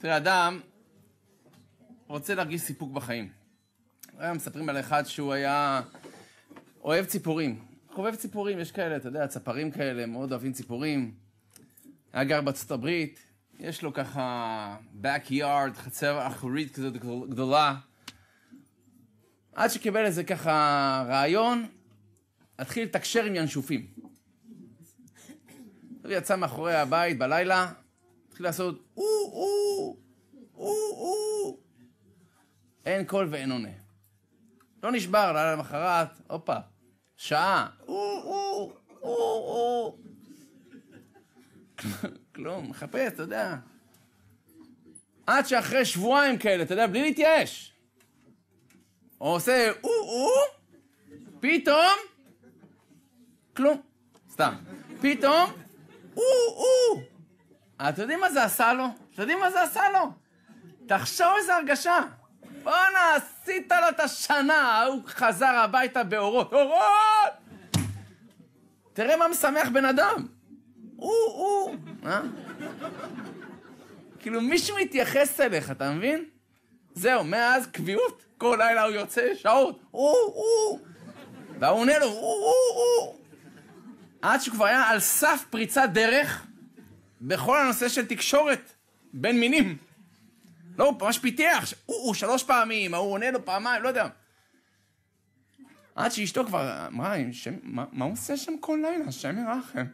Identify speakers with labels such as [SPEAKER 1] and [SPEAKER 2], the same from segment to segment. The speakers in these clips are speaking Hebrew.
[SPEAKER 1] תראה, אדם רוצה להרגיש סיפוק בחיים. היה מספרים על אחד שהוא היה אוהב ציפורים. חובב ציפורים, יש כאלה, אתה יודע, צפרים כאלה, מאוד אוהבים ציפורים. היה גר בארצות הברית, יש לו ככה backyard, חצר אחורית כזאת גדולה. עד שקיבל איזה ככה רעיון, התחיל לתקשר עם ינשופים. הוא יצא מאחורי הבית בלילה, התחיל לעשות או או או או אין קול ואין עונה. לא נשבר, לילה למחרת, הופה, שעה, או או או או כלום, מחפש, אתה יודע. עד שאחרי שבועיים כאלה, אתה יודע, בלי להתייאש. הוא עושה או-או, פתאום, כלום, סתם. פתאום, או-או. אתם יודעים מה זה עשה לו? אתם יודעים מה זה עשה לו? תחשוב איזה הרגשה. בואנה, עשית לו את השנה, הוא חזר הביתה באורות. אורות! תראה מה משמח בן אדם. הוא, הוא, אה? כאילו מישהו מתייחס אליך, אתה מבין? זהו, מאז קביעות, כל לילה הוא יוצא שעות, הוא, הוא, והוא עונה לו, הוא, הוא, הוא. עד שהוא כבר היה על סף פריצת דרך בכל הנושא של תקשורת בין מינים. לא, הוא ממש פיתח, הוא, הוא שלוש פעמים, ההוא עונה לו פעמיים, לא יודע. עד שאשתו כבר אמרה, מה, מה הוא עושה שם כל לילה, השם ירחם.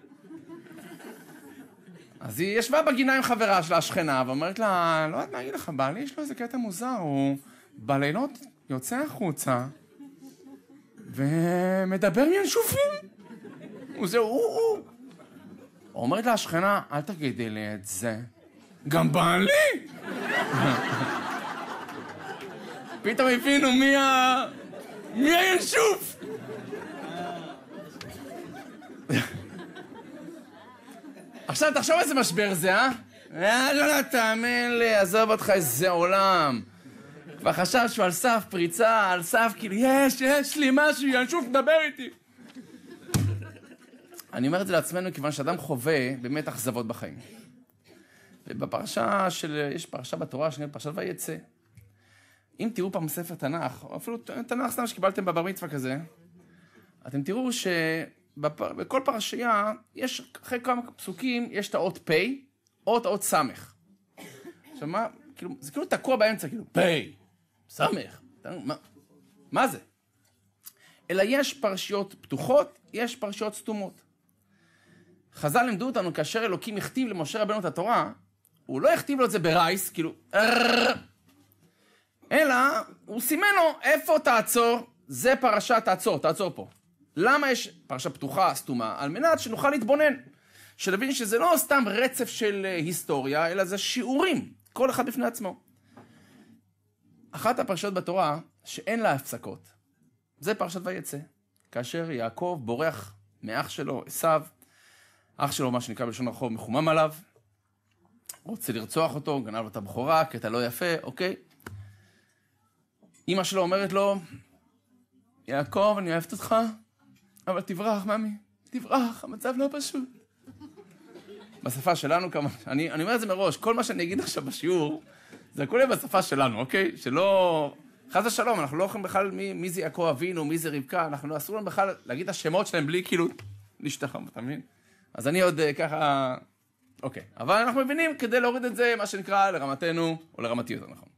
[SPEAKER 1] אז היא ישבה בגינה עם חברה שלה, השכנה, ואומרת לה, לא יודעת מה להגיד לך, בעלי יש לו איזה קטע מוזר, הוא בלילות יוצא החוצה ומדבר עם ינשופים. הוא זה, הוא, הוא. אומרת לה השכנה, אל תגידי לי את זה. גם בעלי! פתאום הבינו מי ה... מי הינשוף! עכשיו תחשוב איזה משבר זה, אה? יאללה, תאמין לי, עזוב אותך איזה עולם. כבר חשב שהוא על סף פריצה, על סף כאילו, יש, יש לי משהו, ינשוף, דבר איתי. אני אומר את זה לעצמנו כיוון שאדם חווה באמת אכזבות בחיים. ובפרשה של, יש פרשה בתורה שנקראת פרשת ויצא. אם תראו פעם ספר תנ"ך, או אפילו תנ"ך סתם שקיבלתם בבר מצווה כזה, אתם תראו שבכל פרשייה, יש, אחרי כמה פסוקים, יש את האות פ' או את האות ס'. עכשיו מה, כאילו, זה כאילו תקוע באמצע, כאילו, פ', ס', מה, מה זה? אלא יש פרשיות פתוחות, יש פרשיות סתומות. חז"ל לימדו אותנו, כאשר אלוקים הכתיב למשה רבנו את התורה, הוא לא הכתיב לו את זה ברייס, כאילו, אלא הוא סימן לו איפה תעצור, זה פרשה תעצור, תעצור פה. למה יש פרשה פתוחה, סתומה? על מנת שנוכל להתבונן. שנבין שזה לא סתם רצף של היסטוריה, אלא זה שיעורים, כל אחד בפני עצמו. אחת הפרשיות בתורה שאין לה הפסקות, זה פרשת ויצא. כאשר יעקב בורח מאח שלו, עשיו, אח שלו, מה שנקרא בלשון הרחוב, מחומם עליו, רוצה לרצוח אותו, גנב לו את הבכורה, קטע לא יפה, אוקיי. אימא שלו אומרת לו, יעקב, אני אוהבת אותך, אבל תברח, ממי, תברח, המצב לא פשוט. בשפה שלנו כמה, אני, אני אומר את זה מראש, כל מה שאני אגיד עכשיו בשיעור, זה הכל יהיה בשפה שלנו, אוקיי? שלא... חס ושלום, אנחנו לא יכולים בכלל מי, מי זה יעקב אבינו, מי זה רבקה, אנחנו אסור לנו בכלל להגיד את השמות שלהם בלי כאילו להשתחרר, אתה מבין? אז אני עוד ככה, אוקיי. אבל אנחנו מבינים כדי להוריד את זה, מה שנקרא, לרמתנו, או לרמתי יותר נכון.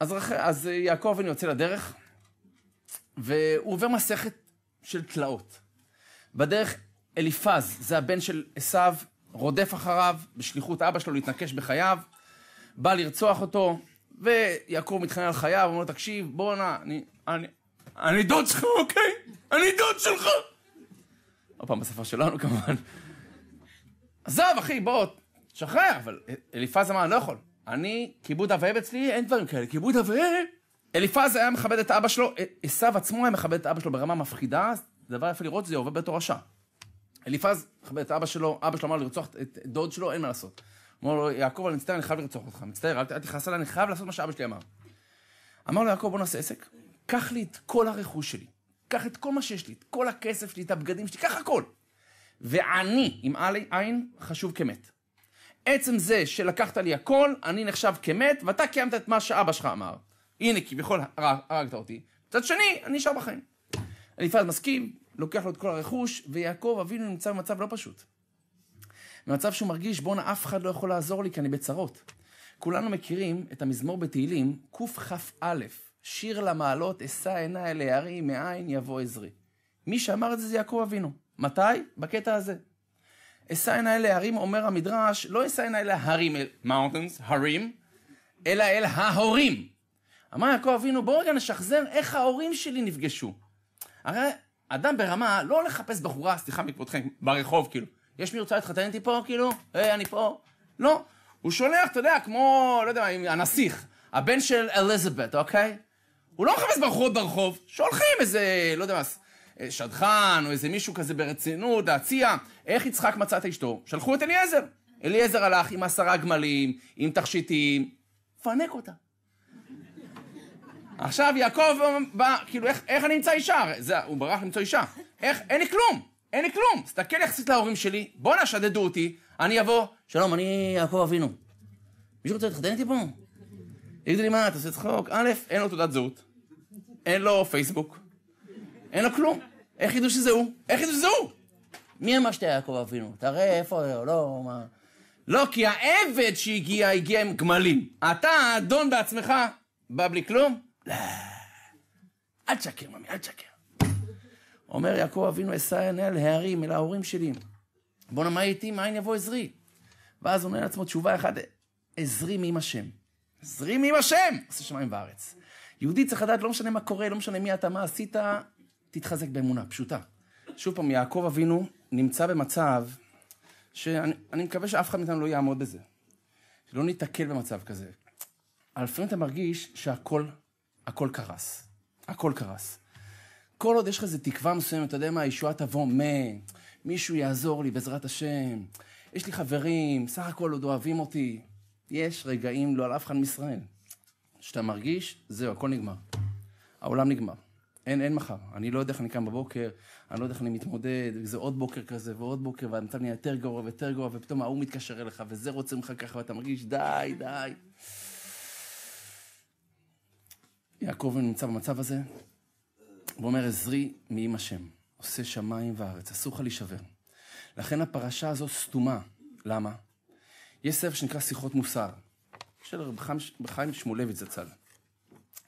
[SPEAKER 1] אז, אז יעקב אני יוצא לדרך, והוא עובר מסכת של תלאות. בדרך אליפז, זה הבן של עשיו, רודף אחריו בשליחות אבא שלו להתנקש בחייו, בא לרצוח אותו, ויעקב מתחנן על חייו, אומר לו, תקשיב, בואנה, אני, אני, אני דוד שלך, אוקיי? אני דוד שלך! עוד פעם, בשפה שלנו כמובן. עזוב, אחי, בוא, שחרר, אבל אליפז אמר, אני לא יכול. אני, כיבוד אב ואם אצלי, אין דברים כאלה, כיבוד אב אליפז היה מכבד את אבא שלו, עשיו עצמו היה מכבד את אבא שלו ברמה מפחידה, זה דבר יפה לראות, זה עובד בתור רשע. אליפז מכבד את אבא שלו, אבא שלו אמר לרצוח את דוד שלו, אין מה לעשות. אמר לו, יעקב, אני מצטער, אני חייב לרצוח אותך, מצטער, אל תכעס עליי, אני חייב לעשות מה שאבא שלי אמר. אמר לו, יעקב, בוא נעשה עסק, קח לי את כל הרכוש שלי, קח את כל מה שיש לי, את כל הכסף שלי, את הבגדים שלי, קח הכל. ועני, עם עין, חשוב כמת. עצם זה שלקחת לי הכל, אני נחשב כמת, ואתה קיימת את מה שאבא שלך אמר. הנה, כביכול הרגת אותי. מצד שני, אני נשאר בחיים. אליפז מסכים, לוקח לו את כל הרכוש, ויעקב אבינו נמצא במצב לא פשוט. במצב שהוא מרגיש, בואנה, אף אחד לא יכול לעזור לי כי אני בצרות. כולנו מכירים את המזמור בתהילים, קכ"א, שיר למעלות, אשא עיניי אל ההרים, מאין יבוא עזרי. מי שאמר את זה זה יעקב אבינו. מתי? בקטע הזה. אשא עיניי אל ההרים, אומר המדרש, לא אשא עיניי אל mountains, הרים, אלא אל ההורים. אמר יעקב אבינו, בואו רגע נשחזר איך ההורים שלי נפגשו. הרי אדם ברמה, לא לחפש בחורה, סליחה מכבודכם, ברחוב, כאילו. יש מי רוצה להתחתן איתי פה, כאילו? היי, אני פה. לא. הוא שולח, אתה יודע, כמו, לא יודע הנסיך, הבן של אליזבת, אוקיי? הוא לא מחפש ברחובות ברחוב, שולחים איזה, לא יודע מה, שדכן, או איזה מישהו כזה ברצינות, להציע, איך יצחק מצא את אשתו? שלחו את אליעזר. אליעזר הלך עם עשרה גמלים, עם תכשיטים, פנק אותה. עכשיו יעקב בא, כאילו, איך, איך אני אמצא אישה? זה, הוא ברח למצוא אישה. איך, אין לי כלום, אין לי כלום. תסתכל יחסית להורים שלי, בואנה, שדדו אותי, אני אבוא, שלום, אני יעקב אבינו. מישהו רוצה להתחתן איתי פה? יגידו לי, מה, אתה עושה צחוק? א', אין לו תעודת זהות, אין לו פייסבוק, אין לו כלום. איך ידעו שזה הוא? איך ידעו שזה הוא? מי אמר שאתה יעקב אבינו? תראה איפה, לא, מה... לא, כי העבד שהגיע, הגיע עם גמלים. אתה, האדון בעצמך, בא בלי כלום? לא. אל תשקר, ממי, אל תשקר. אומר יעקב אבינו, אשא עיני אל ההרים, אל ההורים שלי. בואנה, מה איתי? מאין יבוא עזרי? ואז עונה לעצמו תשובה אחת, עזרי מעם השם. עזרי מעם השם! עושה שמיים וארץ. יהודי צריך לדעת, לא משנה מה קורה, לא משנה מי אתה, מה עשית, תתחזק באמונה, פשוטה. שוב פעם, יעקב אבינו נמצא במצב שאני מקווה שאף אחד מאיתנו לא יעמוד בזה. שלא ניתקל במצב כזה. לפעמים אתה מרגיש שהכל, הכל קרס. הכל קרס. כל עוד יש לך איזו תקווה מסוימת, אתה יודע מה, הישועה תבוא מ... מישהו יעזור לי בעזרת השם. יש לי חברים, סך הכל עוד אוהבים אותי. יש רגעים, לא על אף אחד מישראל. שאתה מרגיש, זהו, הכל נגמר. העולם נגמר. אין, אין מחר. אני לא יודע איך אני קם בבוקר, אני לא יודע איך אני מתמודד, וזה עוד בוקר כזה ועוד בוקר, והמצב נהיה יותר גרוע ויותר גרוע, ופתאום ההוא מתקשר אליך, וזה רוצה ממך ככה, ואתה מרגיש, די, די. יעקב נמצא במצב הזה, ואומר, עזרי מעם השם, עושה שמיים וארץ, אסור לך להישבר. לכן הפרשה הזו סתומה. למה? יש ספר שנקרא שיחות מוסר, של רב חיים שמואלביץ זצ"ל.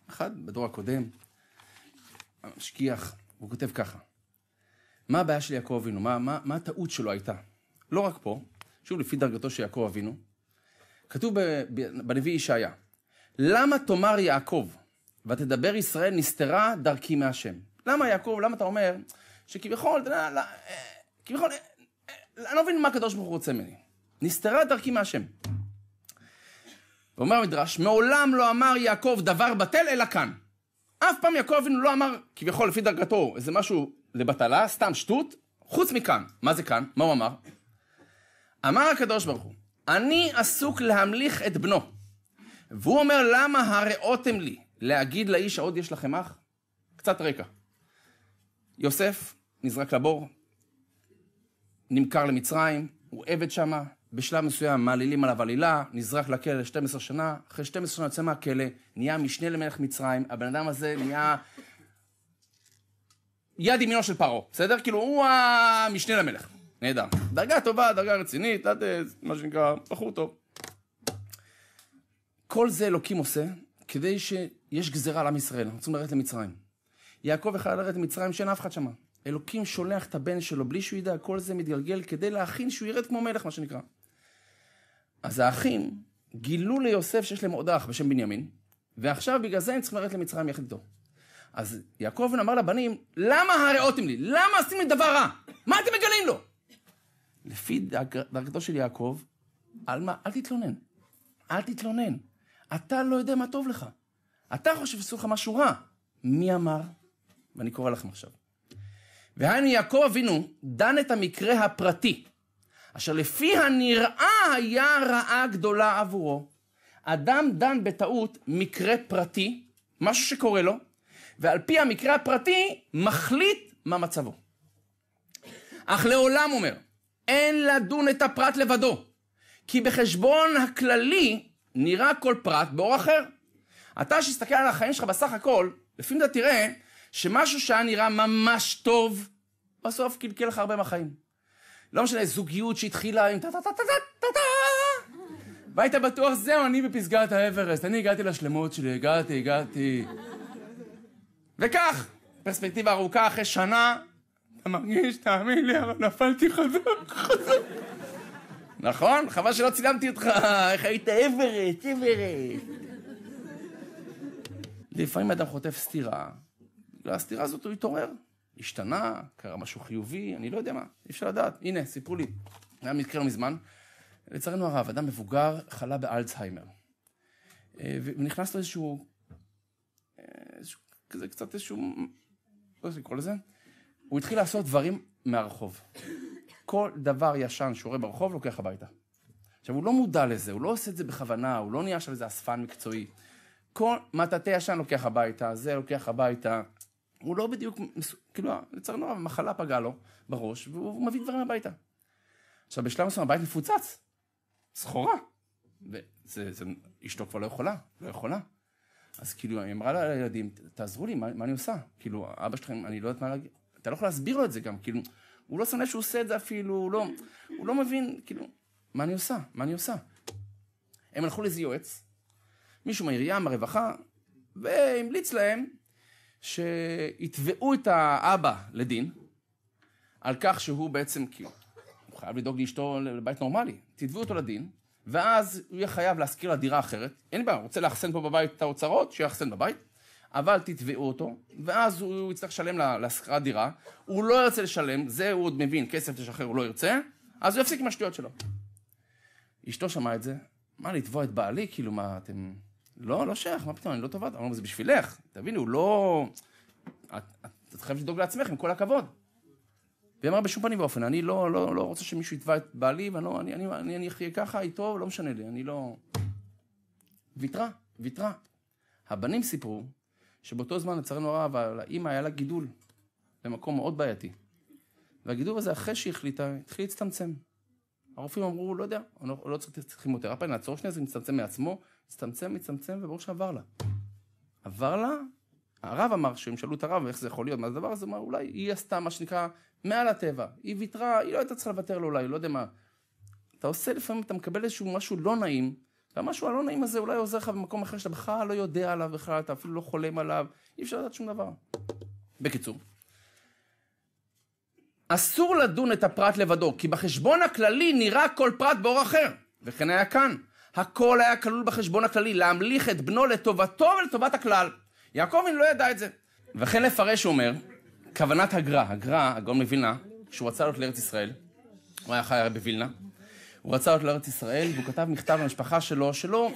[SPEAKER 1] אחד, בדור הקודם, המשגיח, הוא כותב ככה: מה הבעיה של יעקב אבינו? מה, מה, מה הטעות שלו הייתה? לא רק פה, שוב, לפי דרגתו של יעקב אבינו, כתוב בנביא ישעיה, למה תאמר יעקב ותדבר ישראל נסתרה דרכי מהשם? למה יעקב, למה אתה אומר שכביכול, אתה יודע, כביכול, אני לא מבין מה הקדוש ברוך הוא רוצה ממני. נסתרה דרכי מהשם. ואומר המדרש, מעולם לא אמר יעקב דבר בטל אלא כאן. אף פעם יעקב אבינו לא אמר, כביכול לפי דרגתו, איזה משהו לבטלה, סתם שטות, חוץ מכאן. מה זה כאן? מה הוא אמר? אמר הקדוש ברוך הוא, אני עסוק להמליך את בנו. והוא אומר, למה הראותם לי להגיד לאיש העוד יש לכם אח? קצת רקע. יוסף נזרק לבור, נמכר למצרים, הוא עבד שמה, בשלב מסוים מעלילים עליו עלילה, נזרק לכלא ל-12 שנה, אחרי 12 שנה יוצא מהכלא, נהיה משנה למלך מצרים, הבן אדם הזה נהיה יד ימינו של פרעה, בסדר? כאילו הוא המשנה למלך, נהדר. דרגה טובה, דרגה רצינית, עד מה שנקרא, בחור טוב. כל זה אלוקים עושה כדי שיש גזירה על עם ישראל, אנחנו צריכים לרדת למצרים. יעקב יכול לרדת למצרים שאין אף אחד שמה. אלוקים שולח את הבן שלו בלי שהוא ידע, כל זה מתגלגל כדי להכין שהוא ירד כמו מלך, מה שנקרא. אז האחים גילו ליוסף שיש להם עוד אח בשם בנימין, ועכשיו בגלל זה הם צריכים לרדת למצרים יחד איתו. אז יעקב אמר לבנים, למה הראותם לי? למה עשיתם לי דבר רע? מה אתם מגלים לו? לפי דרכתו של יעקב, על מה? אל תתלונן. אל תתלונן. אתה לא יודע מה טוב לך. אתה חושב שעשו לך משהו רע. מי אמר? ואני קורא לכם עכשיו. והיינו יעקב אבינו דן את המקרה הפרטי, אשר לפי הנראה היה רעה גדולה עבורו. אדם דן בטעות מקרה פרטי, משהו שקורה לו, ועל פי המקרה הפרטי מחליט מה מצבו. אך לעולם אומר, אין לדון את הפרט לבדו, כי בחשבון הכללי נראה כל פרט באור אחר. אתה שיסתכל על החיים שלך בסך הכל, לפעמים אתה תראה שמשהו שהיה נראה ממש טוב, בסוף קלקל לך הרבה מהחיים. לא משנה, זוגיות שהתחילה עם טה טה טה טה טה טה והיית בטוח, זהו, אני בפסגת האברסט, אני הגעתי לשלמות שלי, הגעתי, הגעתי. וכך, פרספקטיבה ארוכה, אחרי שנה, אתה מרגיש, תאמין לי, אבל נפלתי חזק, חזק. נכון? חבל שלא צילמתי אותך, איך היית אברסט, אברסט. לפעמים אדם חוטף סטירה, בגלל הסטירה הזאת הוא התעורר. השתנה, קרה משהו חיובי, אני לא יודע מה, אי אפשר לדעת. הנה, סיפרו לי, היה מקרה לא מזמן, לצערנו הרב, אדם מבוגר חלה באלצהיימר. אה, ונכנס לו איזשהו, אה, איזשהו, כזה קצת איזשהו, לא יודע לקרוא לזה, הוא התחיל לעשות דברים מהרחוב. כל דבר ישן שהוא רואה ברחוב לוקח הביתה. עכשיו, הוא לא מודע לזה, הוא לא עושה את זה בכוונה, הוא לא נהיה עכשיו איזה אספן מקצועי. כל מטאטא ישן לוקח הביתה, זה לוקח הביתה. הוא לא בדיוק, כאילו, לצערנו הרב, מחלה פגעה לו בראש, והוא מביא דברים הביתה. עכשיו, בשלב מסוים הבית מפוצץ. סחורה. וזה, זה, אשתו כבר לא יכולה, לא יכולה. אז כאילו, היא אמרה לילדים, תעזרו לי, מה, מה אני עושה? כאילו, אבא שלכם, אני לא יודעת מה להגיד. אתה לא יכול להסביר לו את זה גם, כאילו, הוא לא שונא שהוא עושה את זה אפילו, הוא לא, הוא לא מבין, כאילו, מה אני עושה? מה אני עושה? הם הלכו לאיזה יועץ, מישהו מהעירייה, מהרווחה, והמליץ להם שיתבעו את האבא לדין, על כך שהוא בעצם, כאילו, הוא חייב לדאוג לאשתו לבית נורמלי. תתבעו אותו לדין, ואז הוא יהיה חייב להשכיר לה דירה אחרת. אין בעיה, רוצה לאחסן פה בבית את האוצרות, שיאחסן בבית, אבל תתבעו אותו, ואז הוא יצטרך לשלם להשכרת דירה. הוא לא ירצה לשלם, זה הוא עוד מבין, כסף תשחרר הוא לא ירצה, אז הוא יפסיק עם השטויות שלו. אשתו שמעה את זה, מה, לתבוע את בעלי? כאילו, מה, אתם... לא, לא שייך, מה פתאום, אני לא טובה. אמרנו, זה בשבילך, תביני, הוא לא... את, את, חייבת לדאוג לעצמך, עם כל הכבוד. והיא אמרה, בשום פנים ואופן, אני לא, לא, לא רוצה שמישהו יתבע את בעלי, ואני לא, אני, אני, אני, אחיה ככה איתו, לא משנה לי, אני לא... ויתרה, ויתרה. הבנים סיפרו שבאותו זמן, לצערנו הרב, לאימא היה לה גידול במקום מאוד בעייתי. והגידול הזה, אחרי שהיא החליטה, התחיל להצטמצם. הרופאים אמרו, לא יודע, לא, לא צריך כימותרפיה, נעצור שנייה, זה מצטמצם מעצמו, הצטמצם, מצטמצם, וברור שעבר לה. עבר לה, הרב אמר, שהם שאלו את הרב איך זה יכול להיות, מה זה הדבר הזה, אמר, אולי היא עשתה מה שנקרא מעל הטבע, היא ויתרה, היא לא הייתה צריכה לוותר לו אולי, לא יודע מה. אתה עושה לפעמים, אתה מקבל איזשהו משהו לא נעים, והמשהו הלא נעים הזה אולי עוזר לך במקום אחר שאתה בכלל לא יודע עליו בכלל, אתה אפילו לא חולם עליו, אי אפשר לדעת שום דבר. בקיצור, אסור לדון את הפרט לבדו, כי בחשבון הכללי נראה כל פרט באור אחר, וכן היה כאן. הכל היה כלול בחשבון הכללי, להמליך את בנו לטובתו ולטובת הכלל. יעקב לא ידע את זה. וכן לפרש, אומר, כוונת הגר"א, הגר"א, הגאון מווילנה, שהוא רצה לעלות לארץ ישראל, הוא היה חי בווילנה, הוא רצה לעלות לארץ ישראל, והוא כתב מכתב למשפחה שלו, שלא,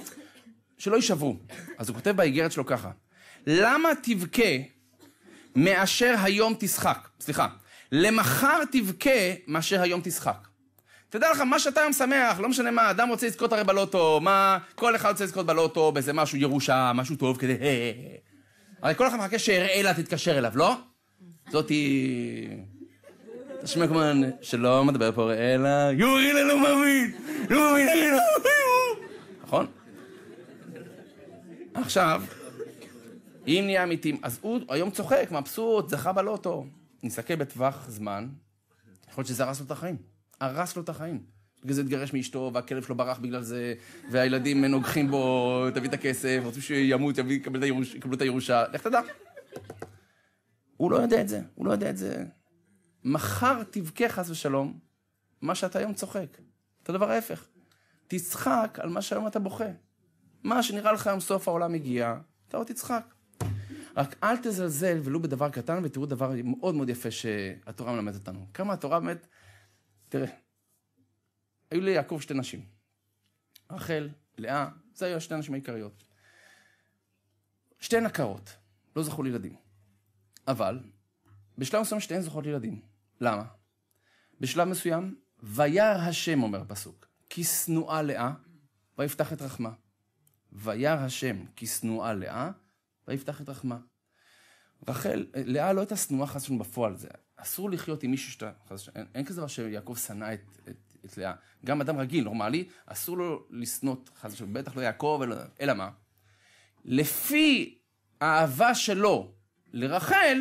[SPEAKER 1] שלא יישברו. אז הוא כותב באיגרת שלו ככה, למה תבכה מאשר היום תשחק? סליחה, למחר תבכה מאשר היום תשחק. תדע לך, מה שאתה היום שמח, לא משנה מה, אדם רוצה לזכות הרי בלוטו, מה, כל אחד רוצה לזכות בלוטו, באיזה משהו ירושה, משהו טוב כדי... הרי כל אחד מחכה שאראלה תתקשר אליו, לא? זאתי... תשמע כמובן, שלא מדבר פה אראלה, יורילה לא מאמין, לא מאמין, אראלה, נכון? עכשיו, אם נהיה אמיתים, אז הוא היום צוחק, מבסוט, זכה בלוטו. נסתכל בטווח זמן, יכול להיות שזה הרס לו את החיים. הרס לו את החיים. בגלל זה התגרש מאשתו, והכלב שלו ברח בגלל זה, והילדים נוגחים בו, תביא את הכסף, רוצים שימות, יביא, יקבלו את הירושה, לך תדע. הוא לא יודע את זה, הוא לא יודע את זה. מחר תבכה חס ושלום, מה שאתה היום צוחק. את הדבר ההפך. תצחק על מה שהיום אתה בוכה. מה שנראה לך היום סוף העולם הגיע, אתה עוד תצחק. רק אל תזלזל ולו בדבר קטן, ותראו דבר מאוד מאוד יפה שהתורה מלמדת אותנו. כמה התורה באמת... תראה, היו ליעקב שתי נשים. רחל, לאה, זה היו השתי הנשים העיקריות. שתי נקרות, לא זכו לילדים. אבל, בשלב מסוים שתיהן זוכות לילדים. למה? בשלב מסוים, וירא השם, אומר הפסוק, כי שנואה לאה, ויפתח את רחמה. וירא השם, כי שנואה לאה, ויפתח את רחמה. רחל, לאה לא הייתה שנואה חס ושלום בפועל, זה אסור לחיות עם מישהו שאתה, אין, אין כזה דבר שיעקב שנא את, את, את לאה. גם אדם רגיל, נורמלי, אסור לו לשנוא, חס ושלום, בטח לא יעקב, אלא, אלא מה? לפי האהבה שלו לרחל,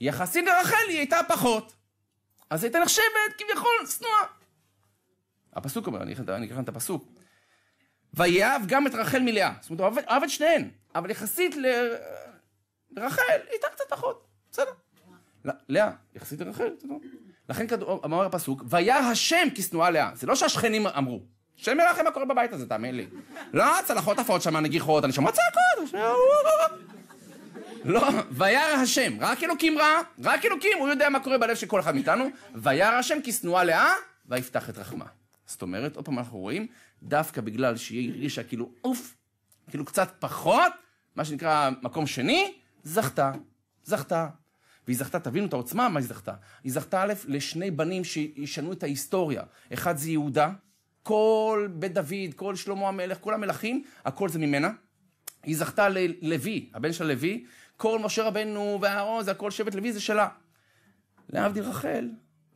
[SPEAKER 1] יחסית לרחל היא הייתה פחות. אז הייתה נחשבת כביכול שנואה. הפסוק אומר, אני אקרא לכם את הפסוק. ויאהב גם את רחל מלאה. זאת אומרת, הוא אהב את שניהן, אבל יחסית ל... לרחל הייתה קצת פחות. בסדר. לאה, יחסית לרחל, בסדר. לכן אמר הפסוק, וירא השם כשנואה לאה. זה לא שהשכנים אמרו. השם יראה לכם מה קורה בבית הזה, תאמין לי. לא, צלחות עפות שם, נגיחות, אני שומע צעקות. לא, וירא השם, רק אלוקים ראה, רק אלוקים, הוא יודע מה קורה בלב של כל אחד מאיתנו. וירא השם כשנואה לאה, ויפתח את רחמה. זאת אומרת, עוד פעם אנחנו רואים, דווקא בגלל שהיא הרגישה כאילו, אוף, כאילו קצת פחות, מה שנקרא מקום שני, זכתה, זכתה. והיא זכתה, תבינו את העוצמה, מה היא זכתה? היא זכתה א', לשני בנים שישנו את ההיסטוריה. אחד זה יהודה, כל בית דוד, כל שלמה המלך, כל המלכים, הכל זה ממנה. היא זכתה ללוי, הבן של לוי, כל משה רבנו ואהרון, זה הכל שבט לוי, זה שלה. להבדיל רחל,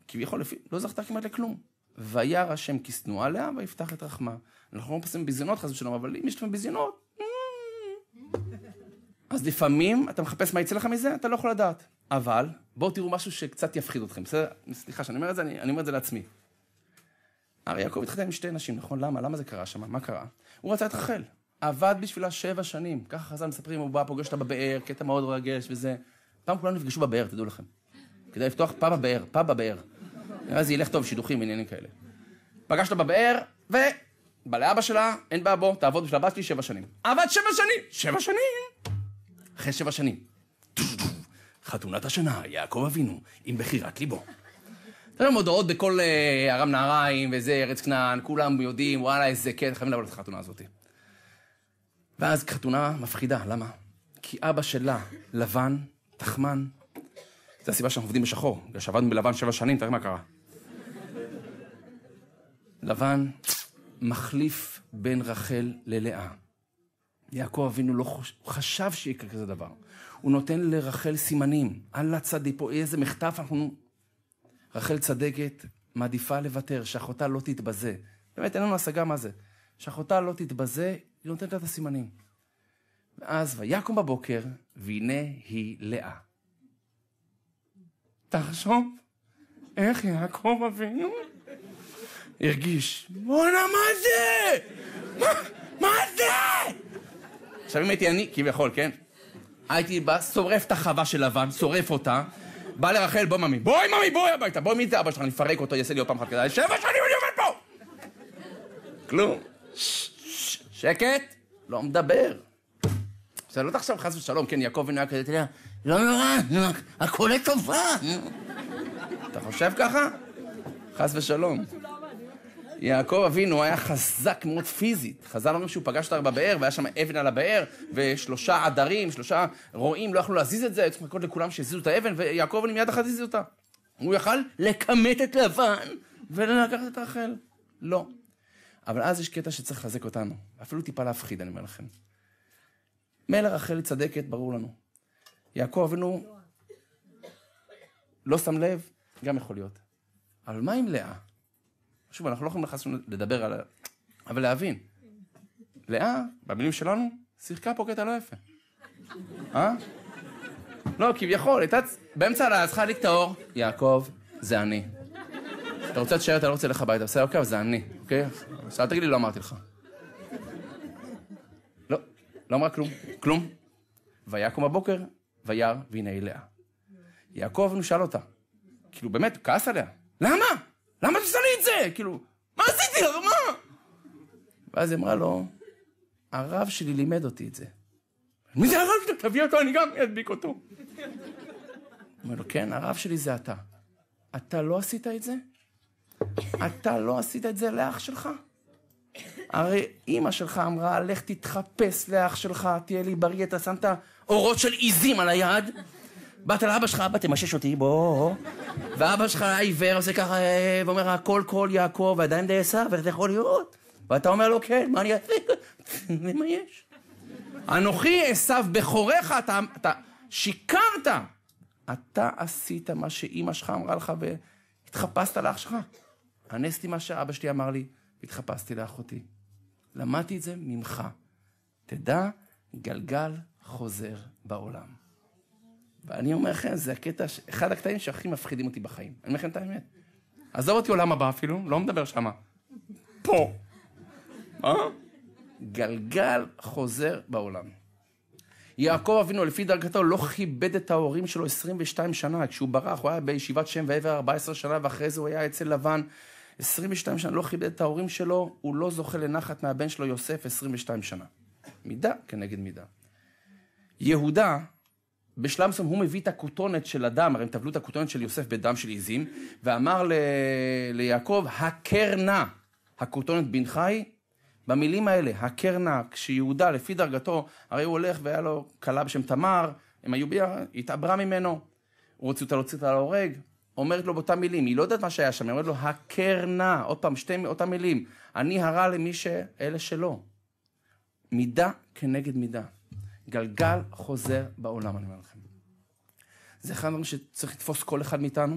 [SPEAKER 1] כביכול לפי, לא זכתה כמעט לכלום. וירא השם כשנואה לאה ויפתח את רחמה. אנחנו לא מחפשים ביזיונות חס ושלום, אבל אם יש לכם ביזיונות, אז לפעמים אתה מחפש מה יצא לך מזה, אתה לא יכול לדעת. אבל בואו תראו משהו שקצת יפחיד אתכם, בסדר? סליחה שאני אומר את זה, אני, אני אומר את זה לעצמי. הרי יעקב התחתן עם שתי נשים, נכון? למה? למה זה קרה שם? מה קרה? הוא רצה את רחל. עבד בשבילה שבע שנים. ככה חז"ל מספרים, הוא בא, פוגש אותה בבאר, קטע מאוד מרגש וזה. פעם כולם נפגשו בבאר, תדעו לכם. כדי לפתוח פאב בבאר, פאב בבאר. אז ילך טוב, שידוכים, עניינים כאלה. פגש אותה בבאר, ובא לאבא שלה, אין בעיה בוא, תעבוד בשביל הבת שלי שבע שנים. עבד שבע שנים! שבע שנים! אחרי שבע שנים. חתונת השנה, יעקב אבינו, עם בחירת ליבו. תראה מודעות בכל אה, ארם נהריים וזה, ארץ כנען, כולם יודעים, וואלה, איזה כן, חייבים לבוא לחתונה הזאת. ואז חתונה מפחידה, למה? כי אבא שלה, לבן, תחמן, זו הסיבה שאנחנו עובדים בשחור, בגלל שעבדנו בלבן שבע שנים, תראה מה קרה. לבן מחליף בין רחל ללאה. יעקב אבינו לא חוש... חשב שיקרה כזה דבר. הוא נותן לרחל סימנים. אללה צדיק פה, איזה מחטף אנחנו... רחל צדקת, מעדיפה לוותר, שאחותה לא תתבזה. באמת, אין לנו השגה מה זה. שאחותה לא תתבזה, היא נותנת לה את הסימנים. ואז ויקום בבוקר, והנה היא לאה. תחשוב איך יעקב אבינו הרגיש, בואנה, מה זה? מה, מה זה? עכשיו אם הייתי אני, כביכול, כן? הייתי בא, שורף את החווה של לבן, שורף אותה, בא לרחל, בוא ממי, בואי ממי, בואי הביתה, בואי מי זה אבא שלך, אני אפרק אותו, יעשה לי עוד פעם אחת כזה, שבע שנים אני עובד פה! כלום. שקט, לא מדבר. עכשיו לא תחשוב חס ושלום, כן, יעקב ונהיה כזה, אתה לא נורא, הכל לטובה. אתה חושב ככה? חס ושלום. יעקב אבינו היה חזק מאוד פיזית. חז"ל אומרים שהוא פגש אותה בבאר, והיה שם אבן על הבאר, ושלושה עדרים, שלושה רועים, לא יכלו להזיז את זה, היו צריכים לחכות לכולם שיזיזו את האבן, ויעקב אבינו מיד אחת הזיז אותה. הוא יכל לכמת את לבן ולקחת את רחל. לא. אבל אז יש קטע שצריך לחזק אותנו. אפילו טיפה להפחיד, אני אומר לכם. מילא רחל צדקת, ברור לנו. יעקב אבינו לא שם לב, גם יכול להיות. אבל מה עם לאה? שוב, אנחנו לא יכולים לחס לדבר על... אבל להבין. לאה, במילים שלנו, שיחקה פה קטע לא יפה. אה? לא, כביכול, הייתה באמצע הלילה, צריכה להדליק את האור. יעקב, זה אני. אתה רוצה להישאר, אתה לא רוצה ללכת הביתה, בסדר, אבל זה אני, אוקיי? אז אל תגיד לי, לא אמרתי לך. לא, לא אמרה כלום, כלום. ויקום הבוקר, וירא, והנה היא לאה. יעקב, הוא שאל אותה. כאילו, באמת, כעס עליה. למה? למה אתה עושה לי את זה? כאילו, מה עשיתי לך? מה? ואז היא אמרה לו, הרב שלי לימד אותי את זה. מי זה הרב שלך? תביא אותו, אני גם אדביק אותו. הוא אומר לו, כן, הרב שלי זה אתה. אתה לא עשית את זה? אתה לא עשית את זה לאח שלך? הרי אימא שלך אמרה, לך תתחפש לאח שלך, תהיה לי בריא, אתה שמת אורות של עיזים על היד, באת לאבא שלך, אבא תמשש אותי, בוא. ואבא שלך עיוור, עושה ככה, ואומר, הכל קול יעקב, ועדיין די עשיו, איך זה יכול להיות? ואתה אומר לו, כן, מה אני אעשה? מה יש? אנוכי עשיו בכורך, אתה, אתה שיקרת. אתה עשית מה שאימא שלך אמרה לך והתחפשת לאח שלך. לי מה שאבא שלי אמר לי, והתחפשתי לאחותי. למדתי את זה ממך. תדע, גלגל חוזר בעולם. ואני אומר לכם, זה הקטע, אחד הקטעים שהכי מפחידים אותי בחיים. אני אומר לכם את האמת. עזוב אותי עולם הבא אפילו, לא מדבר שמה. פה. אה? גלגל חוזר בעולם. יעקב אבינו, לפי דרגתו, לא כיבד את ההורים שלו 22 שנה. כשהוא ברח, הוא היה בישיבת שם ועבר 14 שנה, ואחרי זה הוא היה אצל לבן. 22 שנה, לא כיבד את ההורים שלו, הוא לא זוכה לנחת מהבן שלו יוסף 22 שנה. מידה כנגד מידה. יהודה, בשלב מסוים הוא מביא את הכותונת של הדם, הרי הם טבלו את הכותונת של יוסף בדם של עיזים, ואמר ל... ליעקב, הכר נא הכותונת בן חי, במילים האלה, הכר נא, כשיהודה, לפי דרגתו, הרי הוא הולך והיה לו כלה בשם תמר, הם היו ביחד, התעברה ממנו, הוא רוצה אותה להוציא אותה להורג, אומרת לו באותן מילים, היא לא יודעת מה שהיה שם, היא אומרת לו, הכר נא, עוד פעם, שתי אותן מילים, אני הרע למי שאלה שלו. מידה כנגד מידה. גלגל חוזר בעולם, אני אומר לכם. זה אחד הדברים שצריך לתפוס כל אחד מאיתנו.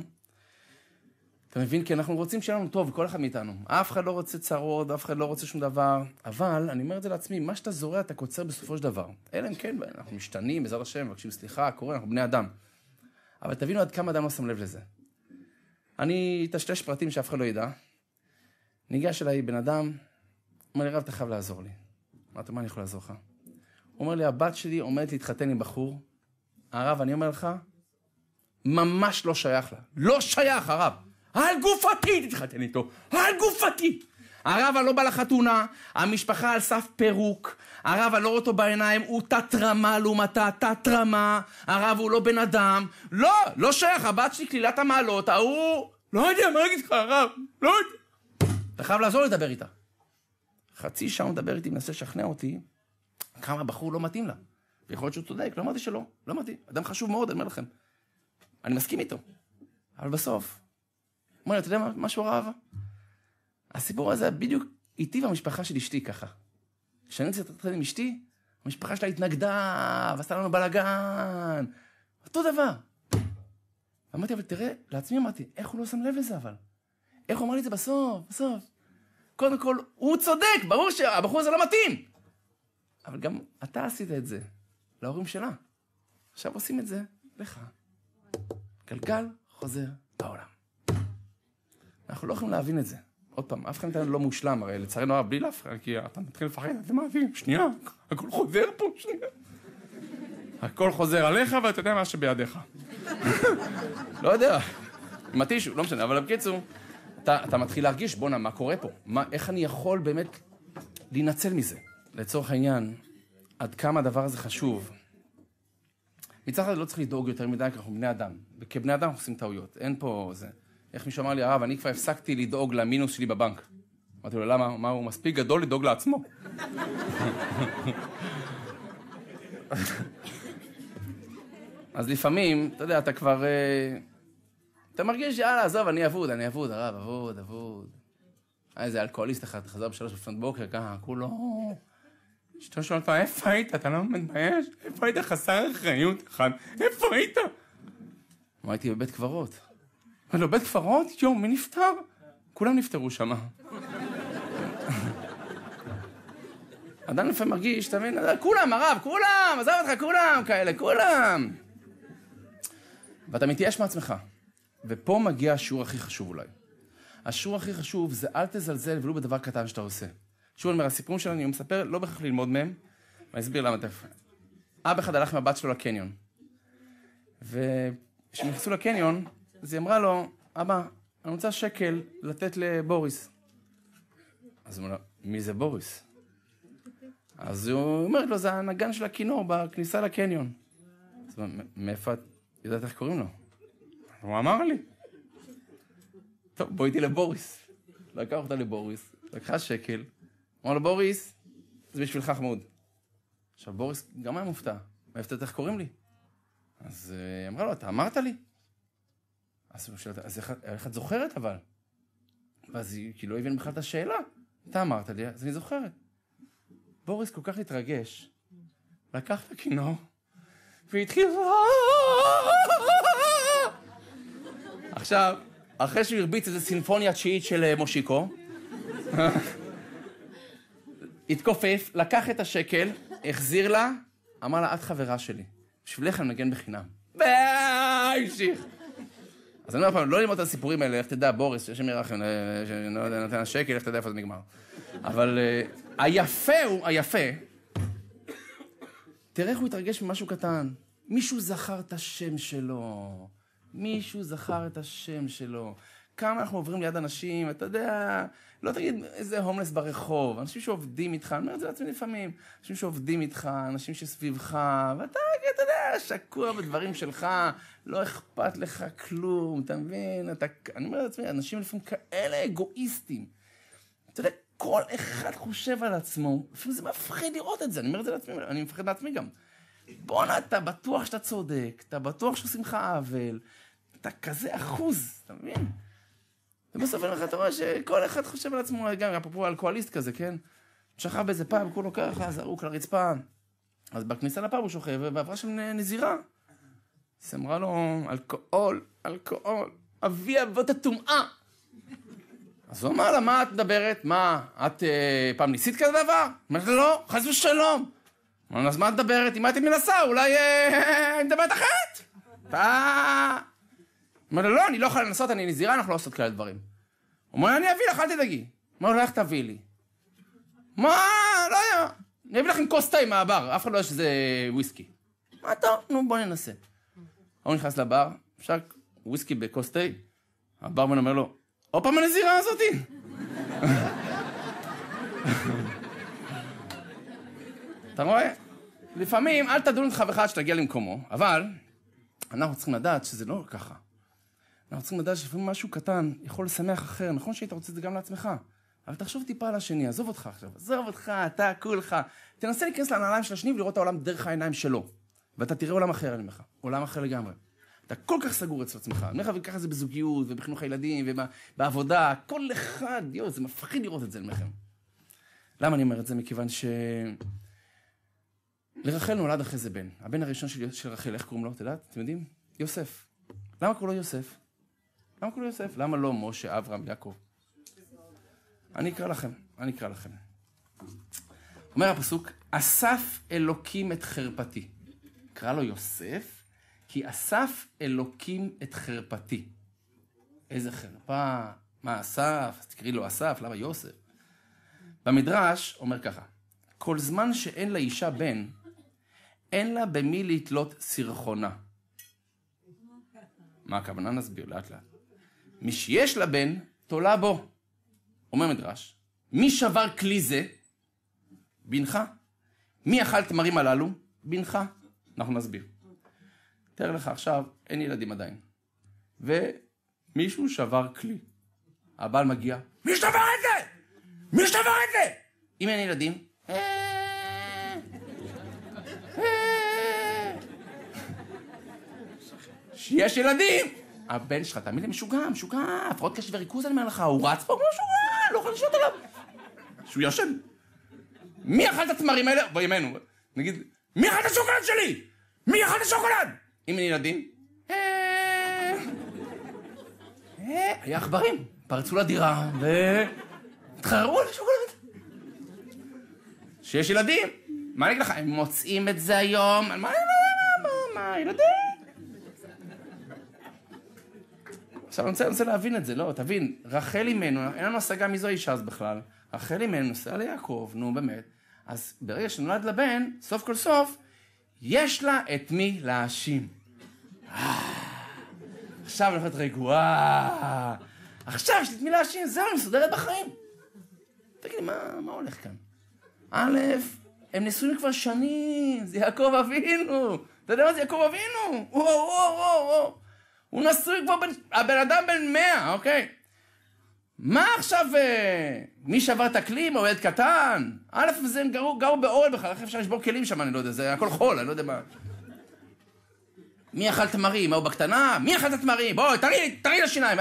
[SPEAKER 1] אתה מבין? כי אנחנו רוצים שיהיה לנו טוב, כל אחד מאיתנו. אף אחד לא רוצה צרות, אף אחד לא רוצה שום דבר. אבל, אני אומר את זה לעצמי, מה שאתה זורע, אתה קוצר בסופו של דבר. אלא אם כן, אנחנו משתנים, בעזרת השם, מבקשים סליחה, קורה, אנחנו בני אדם. אבל תבינו עד כמה אדם לא שם לב לזה. אני אטשטש פרטים שאף אחד לא ידע. ניגש אליי בן אדם, אומר לי, רב, אתה חייב לעזור לי. אמרתי, מה אני יכול לעזור לך? אומר לי, הבת שלי עומדת להתחתן עם בחור. הרב, אני אומר לך, ממש לא שייך לה. לא שייך, הרב. על גופתי תתחתן איתו. על גופתי. הרב, אני לא בא לחתונה, המשפחה על סף פירוק, הרב, אני לא רואה אותו בעיניים, הוא תת-רמה לעומתה, תת-רמה, הרב הוא לא בן אדם, לא, לא שייך, הבת שלי כלילת המעלות, ההוא, לא יודע, מה אגיד לך, הרב, לא יודע. אתה חייב לעזור לדבר איתה. חצי שעה הוא מדבר איתי, מנסה לשכנע אותי, כמה הבחור לא מתאים לה. ויכול להיות שהוא צודק, לא אמרתי שלא, לא מתאים. אדם חשוב מאוד, אני אומר לכם. אני מסכים איתו. אבל בסוף, אומר לי, אתה יודע משהו הרב? הסיפור הזה בדיוק איתי והמשפחה של אשתי ככה. כשאני רציתי להתחיל עם אשתי, המשפחה שלה התנגדה, ועשתה לנו בלאגן. אותו דבר. אמרתי, אבל תראה, לעצמי אמרתי, איך הוא לא שם לב לזה אבל? איך הוא אמר לי את זה בסוף, בסוף? קודם כל, הוא צודק, ברור שהבחור הזה לא מתאים. אבל גם אתה עשית את זה להורים שלה. עכשיו עושים את זה לך. גלגל חוזר בעולם. אנחנו לא יכולים להבין את זה. עוד פעם, אף אחד לא מושלם, הרי לצערנו הרב, בלי להפריע, כי אתה מתחיל לפחד, אתה מבין, שנייה, הכל חוזר פה, שנייה. הכל חוזר עליך ואתה יודע מה שבידיך. לא יודע, מתישהו, לא משנה, אבל בקיצור, אתה, אתה מתחיל להרגיש, בואנה, מה קורה פה? מה, איך אני יכול באמת להינצל מזה? לצורך העניין, עד כמה הדבר הזה חשוב. מצד אחד לא צריך לדאוג יותר מדי, כי אנחנו בני אדם. וכבני אדם אנחנו עושים טעויות, אין פה זה. איך מישהו אמר לי, הרב, אני כבר הפסקתי לדאוג למינוס שלי בבנק. אמרתי לו, למה? מה, הוא מספיק גדול לדאוג לעצמו. אז לפעמים, אתה יודע, אתה כבר... אה, אתה מרגיש, יאללה, עזוב, אני אבוד, אני אבוד, הרב, אבוד, אבוד. היה איזה אלכוהוליסט אחד, חזר בשלוש לפנות בוקר, ככה, כולו... אשתו שואלת אותו, איפה היית? אתה לא מתבייש? איפה היית חסר אחריות אחד? איפה היית? אמרתי, בבית קברות. אמר לו, בית קברות? יואו, מי נפטר? כולם נפטרו שם. אדם לפעמים מרגיש, אתה מבין? כולם, הרב, כולם, עזוב אותך, כולם, כאלה, כולם. ואתה מתייאש מעצמך. ופה מגיע השיעור הכי חשוב אולי. השיעור הכי חשוב זה אל תזלזל ולו בדבר קטן שאתה עושה. שוב, אני אומר, הסיפורים שלנו, אני מספר, לא בהכרח ללמוד מהם, ואני אסביר למה תכף. אבא אחד הלך עם הבת שלו לקניון. וכשהם נכנסו לקניון, אז היא אמרה לו, אבא, אני רוצה שקל לתת לבוריס. אז הוא אומר לה, מי זה בוריס? אז הוא אומר לו, זה הנגן של הכינור בכניסה לקניון. אז הוא אומר, מאיפה את יודעת איך קוראים לו? הוא אמר לי. טוב, בואי איתי לבוריס. לקח אותה לבוריס, לקחה שקל, אמר לו, בוריס, זה בשבילך חמוד. עכשיו, בוריס גם היה מופתע. מאיפה אתה יודע איך קוראים לי? אז היא אמרה לו, אתה אמרת לי? אז הוא שואל, אז איך את זוכרת אבל? ואז היא כאילו לא הבין בכלל את השאלה. אתה אמרת לי, אז אני זוכרת. בוריס כל כך התרגש, לקח את הכינור, והתחיל... עכשיו, אחרי שהוא הרביץ איזה סינפוניה תשיעית של אה, מושיקו, התכופף, לקח את השקל, החזיר לה, אמר לה, את חברה שלי, בשבילך אני מנגן בחינם. והמשיך. אז אני אומר פעם, לא ללמוד את הסיפורים האלה, איך תדע, בוריס, השם ירחם, לא יודע, נותן השקל, איך תדע איפה זה נגמר. אבל אה, היפה הוא, היפה, תראה איך הוא התרגש ממשהו קטן. מישהו זכר את השם שלו. מישהו זכר את השם שלו. כמה אנחנו עוברים ליד אנשים, אתה יודע, לא תגיד איזה הומלס ברחוב, אנשים שעובדים איתך, אני אומר את זה לעצמי לפעמים, אנשים שעובדים איתך, אנשים שסביבך, ואתה, אתה יודע, שקוע בדברים שלך, לא אכפת לך כלום, אתה מבין? אתה, אני אומר לעצמי, אנשים לפעמים כאלה אגואיסטים. אתה יודע, כל אחד חושב על עצמו, אפילו זה מפחיד לראות את זה, אני אומר את זה לעצמי, אני מפחד לעצמי גם. בואנה, אתה בטוח שאתה צודק, אתה בטוח שעושים לך עוול, אתה כזה אחוז, אתה מבין? ובסוף אני אומר לך, אתה רואה שכל אחד חושב על עצמו, גם אפרופו אלכוהוליסט כזה, כן? שכב באיזה פאב, כולו ככה, זרוק לרצפה. אז בכניסה לפאב הוא שוכב, ועברה שם נזירה. אז אמרה לו, אלכוהול, אלכוהול, אבי אבות הטומאה. אז הוא אמר לה, מה את מדברת? מה, את אה, פעם ניסית כזה דבר? אמרת לו, לא, חס ושלום. אמרנו, אז מה את מדברת? אם הייתי מנסה, אולי אה, מדברת אחרת. אתה... אמר לו, לא, אני לא יכולה לנסות, אני נזירה, אנחנו לא עושות כאלה דברים. הוא אומר, אני אביא לך, אל תדאגי. אמר לו, איך תביא לי? מה? לא היה. אני אביא לך עם כוס תה מהבר, אף אחד לא יודע שזה וויסקי. מה טוב, נו, בוא ננסה. הוא נכנס לבר, אפשר וויסקי בכוס תה? הברמן אומר לו, עוד פעם הנזירה הזאתי? אתה רואה? לפעמים, אל תדון את חברך עד שתגיע למקומו, אבל אנחנו צריכים לדעת שזה לא ככה. אנחנו צריכים לדעת שלפעמים משהו קטן יכול לשמח אחר, נכון שהיית רוצה את זה גם לעצמך, אבל תחשוב טיפה על השני, עזוב אותך עכשיו, עזוב אותך, אתה, כולך. תנסה להיכנס לנעליים של השני ולראות את העולם דרך העיניים שלו. ואתה תראה עולם אחר, אני אומר לך, עולם אחר לגמרי. אתה כל כך סגור אצל עצמך, אני אומר לך, וככה זה בזוגיות, ובחינוך הילדים, ובעבודה, כל אחד, יואו, זה מפחיד לראות את זה, אני אומר לכם. למה אני אומר את זה? מכיוון ש... לרחל נולד אחרי זה בן. הבן הראשון של, של רחל, איך קוראים לו? את יודעת? אתם יודעים? יוסף. למה קוראים לו יוסף? למה קוראים יוסף? למה לא משה, אברהם, יעקב? אני אקרא לכם, אני אקרא לכם. אומר הפסוק, אסף אלוקים את חרפתי. קרא לו יוסף, כי אסף אלוקים את חרפתי. איזה חרפה, מה אסף? אז תקראי לו אסף, למה יוסף? במדרש אומר ככה, כל זמן שאין לאישה בן, אין לה במי לתלות סירחונה. מה הכוונה? נסביר לאט לאט. מי שיש לה בן, תולה בו. אומר מדרש, מי שבר כלי זה? בנך. מי אכל תמרים הללו? בנך. אנחנו נסביר. תאר לך עכשיו, אין ילדים עדיין. ומישהו שבר כלי. הבעל מגיע, מי שבר את זה? מי שבר את זה? אם אין ילדים, שיש ילדים. הבן שלך, תאמין לי, משוגע, משוגע, הפרעות קשב וריכוז, אני אומר לך, הוא רץ פה כמו משוגע, לא יכול לשלוט עליו. שהוא ישן. מי אכל את התמרים האלה? בימינו. נגיד, מי אכל את השוקולד שלי? מי אכל את השוקולד? אם אין ילדים, אה, אה, היה עכברים, פרצו לדירה והתחררו על השוקולד. שיש ילדים, מה אני אגיד לך, הם מוצאים את זה היום, מה, מה, מה, מה, ילדים? עכשיו אני רוצה, אני רוצה להבין את זה, לא, תבין, רחל אימנו, אין לנו השגה מי זו האישה אז בכלל, רחל אימנו נוסעה ליעקב, נו באמת, אז ברגע שנולד לבן, סוף כל סוף, יש לה את מי להאשים. עכשיו אני הולכת רגועה, עכשיו יש לי את מי להאשים, זהו, אני מסודרת בחיים. תגיד לי, מה, מה הולך כאן? א', הם נשואים כבר שנים, זה יעקב אבינו. אתה יודע מה זה יעקב אבינו? וואו, וואו, וואו, וואו. הוא נשוי כבר, בן, הבן אדם בן מאה, אוקיי? מה עכשיו, אה, מי שבר את הכלי, או ילד קטן? א', זה הם גרו, גרו באוהל בכלל, איך אפשר לשבור כלים שם, אני לא יודע, זה הכל חול, אני לא יודע מה. מי אכל תמרים? ההוא בקטנה? מי אכל את התמרים? בואי, תראי, תראי לשיניים.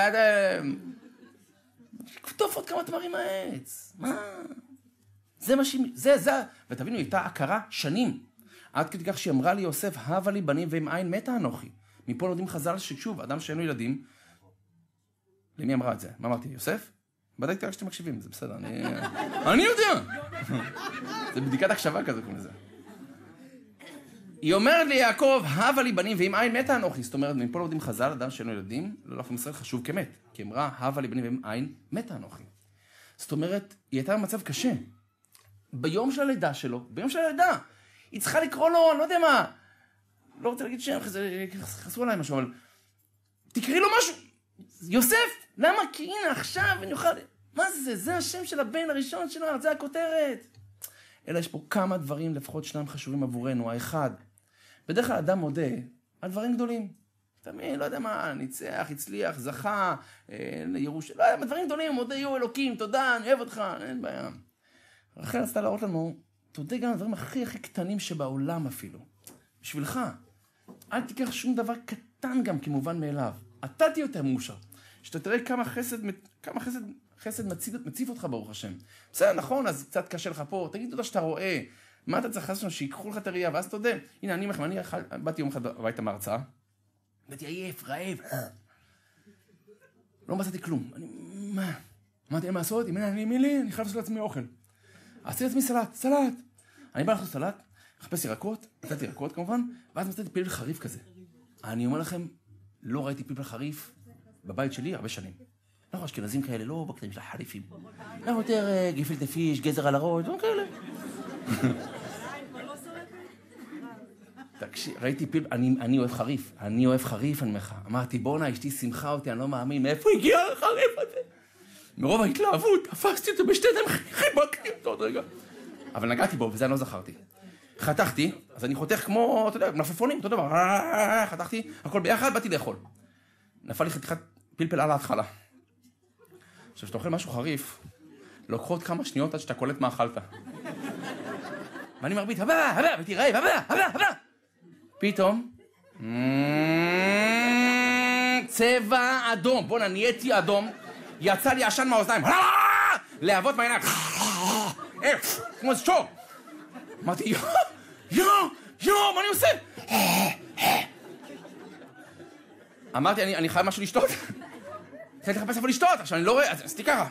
[SPEAKER 1] קטוף עוד כמה תמרים מהעץ. מה? זה מה שהיא... זה, זה... ותבינו, היא הייתה עקרה שנים. עד כדי כך שהיא אמרה לי, יוסף, הבה לי בנים ועם עין מתה אנוכי. מפה לומדים חז"ל ששוב, אדם שאין לו ילדים, למי אמרה את זה? מה אמרתי? יוסף? בדקתי רק שאתם מקשיבים, זה בסדר, אני... אני יודע! זה בדיקת הקשבה כזה קוראים לזה. היא אומרת ליעקב, הבה לי בנים ואם אין מתה אנוכי. זאת אומרת, מפה לומדים חז"ל, אדם שאין לו ילדים, לא לאף ישראל חשוב כמת. כי אמרה, הבה לי בנים ואם אין מתה אנוכי. זאת אומרת, היא הייתה במצב קשה. ביום של הלידה שלו, ביום של הלידה, היא צריכה לקרוא לו, אני לא יודע מה, לא רוצה להגיד שם, חסרו עליי משהו, אבל תקראי לו משהו. יוסף, למה? כי הנה עכשיו אני אוכל... מה זה? זה השם של הבן הראשון שלו, זה הכותרת. אלא יש פה כמה דברים, לפחות שניים חשובים עבורנו. האחד, בדרך כלל אדם מודה על דברים גדולים. תמיד, לא יודע מה, ניצח, הצליח, זכה, אה, לירוש... לא יודע, דברים גדולים, מודה יהיו אלוקים, תודה, אני אוהב אותך, אין בעיה. רחל רצתה להראות לנו, תודה גם על הדברים הכי הכי קטנים שבעולם אפילו. בשבילך. אל תיקח שום דבר קטן גם כמובן מאליו. אתה תהיה יותר מאושר. שאתה תראה כמה חסד, כמה חסד, חסד מציב, מציב אותך ברוך השם. בסדר, נכון, אז קצת קשה לך פה, תגיד תודה שאתה רואה. מה אתה צריך לעשות שיקחו לך את הראייה, ואז תודה. הנה, אני אומר לכם, אני באתי יום אחד הביתה מהרצאה, באתי עייף, רעב. לא מצאתי כלום. אני, מה? אמרתי, אין מה לעשות? אם אין לי, אני חייב לעשות לעצמי אוכל. עשיתי לעצמי סלט, סלט. אני בא לעשות סלט, מחפש ירקות, נתתי ירקות כמובן, ואז מצאתי פלפל חריף כזה. אני אומר לכם, לא ראיתי פלפל חריף בבית שלי הרבה שנים. אנחנו אשכנזים כאלה, לא בקטעים של החריפים. אנחנו יותר אה, גפילטה פיש, גזר על הראש, דברים כאלה. תקשיב, ראיתי פיל, אני, אני אוהב חריף, אני אוהב חריף, אני אומר לך. אמרתי, בואנה, אשתי שמחה אותי, אני לא מאמין, מאיפה הגיע החריף הזה? מרוב ההתלהבות, תפסתי אותו בשתי ידיים, חיבקתי אותו עוד רגע. אבל נגעתי בו, וזה אני לא זכרתי. חתכתי, אז אני חותך כמו, אתה יודע, מלפפונים, אותו דבר. חתכתי, הכל ביחד, באתי לאכול. נפל לי חתיכת פלפל על ההתחלה. עכשיו, כשאתה אוכל משהו חריף, לוקחות כמה שניות עד שאתה קולט מה אכלת. ואני מרביט, הבא, הבא, הייתי רעב, הבא, הבא, הבא. פתאום, צבע אדום, בואנה, נהייתי אדום, יצא לי עשן מהאוזניים, להבות מהעיניים, כמו שור. אמרתי, יואו, יואו, יואו, מה אני עושה? אמרתי, אני, חייב משהו לשתות. התחלתי לחפש איפה לשתות, עכשיו אני לא רואה, אז עשיתי ככה.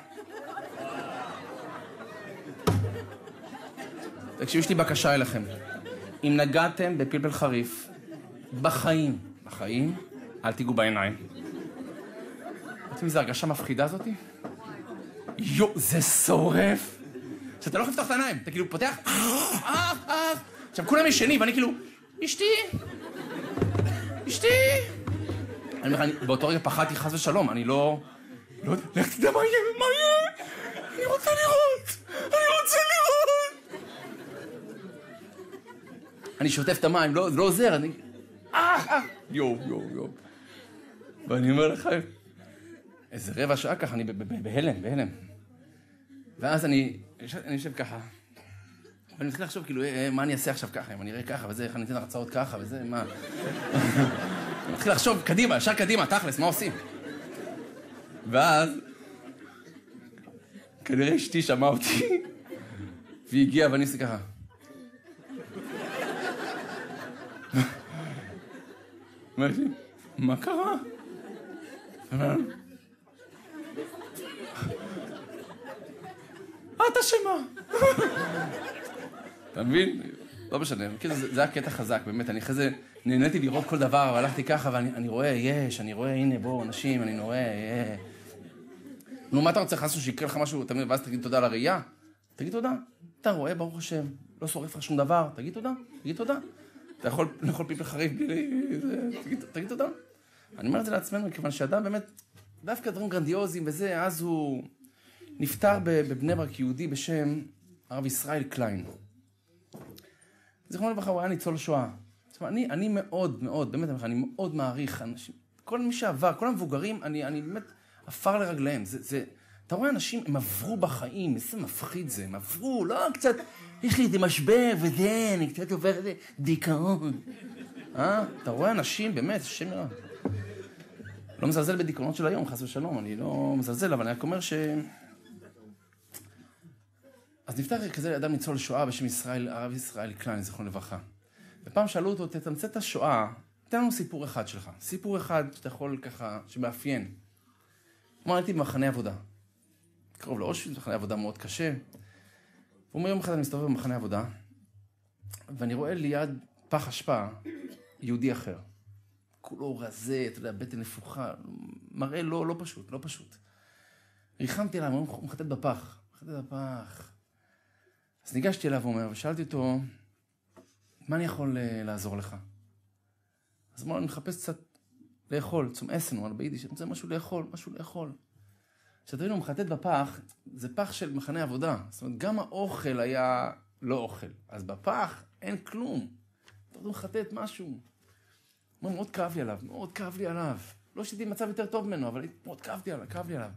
[SPEAKER 1] תקשיבו, יש לי בקשה אליכם. אם נגעתם בפלפל חריף, בחיים, בחיים, אל תיגעו בעיניים. אתם איזה הרגשה מפחידה הזאתי? יואו, זה שורף. שאתה לא יכול לפתוח את העיניים, אתה כאילו פותח, אה, אה. עכשיו כולם ישנים, ואני כאילו, אשתי, אשתי. אני אומר באותו רגע פחדתי חס ושלום, אני לא... לא יודע, לך תדע מה יהיה, מה יהיה? אני רוצה לראות! אני רוצה לראות! אני שוטף את המים, לא, לא עוזר, אני... אה, אה! יואו, יואו, יואו. ואני אומר לך, איזה רבע שעה ככה, אני בהלם, בהלם. ואז אני יושב ככה, ואני מתחיל לחשוב, כאילו, אה, מה אני אעשה עכשיו ככה, אם אני אראה ככה, וזה, איך אני אתן הרצאות ככה, וזה, מה... אני מתחיל לחשוב, קדימה, ישר קדימה, תכלס, מה עושים? ואז, כנראה אשתי שמעה אותי, והיא הגיעה, ואני עושה ככה. מה קרה? את אשמה. אתה מבין? לא משנה, כאילו זה היה קטע חזק, באמת, אני אחרי זה נהניתי לראות כל דבר, והלכתי ככה, ואני רואה, יש, אני רואה, הנה, בואו, אנשים, אני רואה, אה. נו, מה אתה רוצה לעשות שיקרה לך משהו, תמיד, ואז תגיד תודה לראייה? תגיד תודה. אתה רואה, ברוך השם, לא שורף לך שום דבר, תגיד תודה, תגיד תודה. אתה יכול לאכול פלפל חריף בלי... תגיד תודה. אני אומר את זה לעצמנו, מכיוון שאדם באמת, דווקא דברים גרנדיוזיים וזה, אז הוא נפטר בבני ברק יהודי בשם הרב ישראל קליין. זיכרונו לברכה, הוא היה ניצול שואה. זאת אומרת, אני, אני מאוד מאוד, באמת, אני מאוד מעריך אנשים, כל מי שעבר, כל המבוגרים, אני, אני באמת עפר לרגליהם. זה, זה, אתה רואה אנשים, הם עברו בחיים, איזה מפחיד זה, הם עברו, לא קצת, יש לי איזה משבר וזה, אני קצת עובר איזה דיכאון. אה? אתה רואה אנשים, באמת, השם יראה. לא מזלזל בדיכאונות של היום, חס ושלום, אני לא מזלזל, אבל אני רק אומר ש... אז נפתח כזה אדם ניצול שואה בשם ישראל, הרב ישראל קליין, זיכרונו לברכה. ופעם שאלו אותו, תתמצת את השואה, תן לנו סיפור אחד שלך. סיפור אחד שאתה יכול ככה, שמאפיין. אמר, הייתי במחנה עבודה. קרוב לאושוויץ, מחנה עבודה מאוד קשה. הוא אומר, יום אחד אני מסתובב במחנה עבודה, ואני רואה ליד פח אשפה יהודי אחר. כולו רזה, אתה יודע, בטן נפוחה, מראה לא, לא פשוט, לא פשוט. ריחמתי עליו, הוא מחטט בפח, מחטט בפח. אז ניגשתי אליו, אומר, ושאלתי אותו, מה אני יכול uh, לעזור לך? אז אמר, אני מחפש קצת לאכול, צום אסן, הוא ביידיש, אני רוצה משהו לאכול, משהו לאכול. כשתבינו, הוא מחטט בפח, זה פח של מחנה עבודה. זאת אומרת, גם האוכל היה לא אוכל. אז בפח אין כלום. אתה מחטט משהו. אומר, מאוד כאב לי עליו, מאוד כאב לי עליו. לא שהייתי במצב יותר טוב ממנו, אבל מאוד כאבתי עליו, כאב לי עליו.